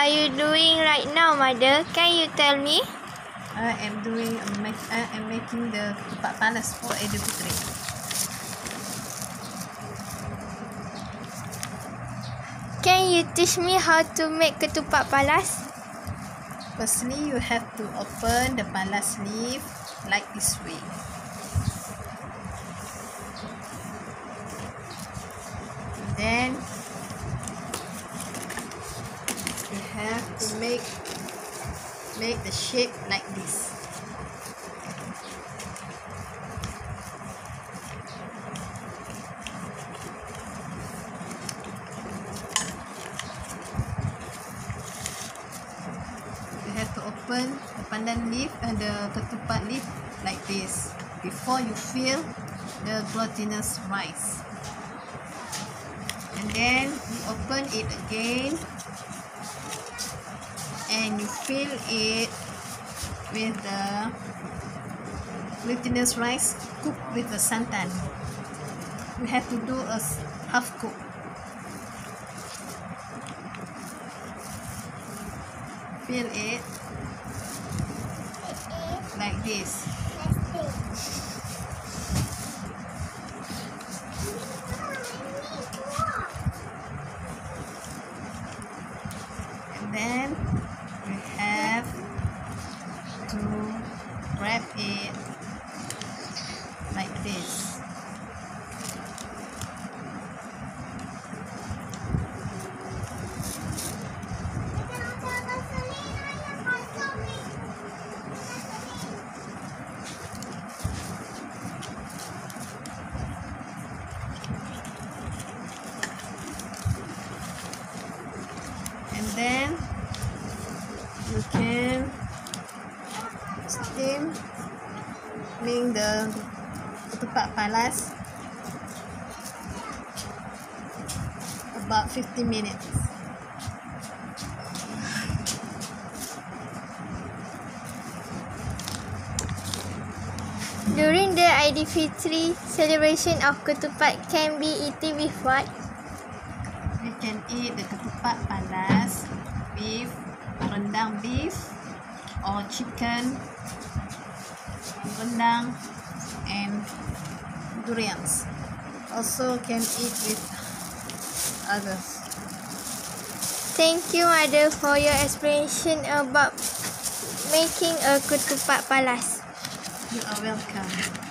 are you doing right now, mother? Can you tell me? I am doing make, I am making the ketupat panas for Edu Putri. Can you teach me how to make ketupat palas? Firstly, you have to open the palas leaf like this way. Then you have to make make the shape like this. You have to open the pandan leaf and the ketupat leaf like this before you fill the glutinous rice. And then you open it again fill it with the glutinous rice cooked with the santan. You have to do a half cook. Fill it like this. And then you can steam make the ketupat palas about 50 minutes. During the Aidilfitri celebration of ketupat can be eaten with what? Can eat the ketupat panas with rendang beef or chicken rendang and durians. Also can eat with others. Thank you, mother, for your explanation about making a ketupat palas. You are welcome.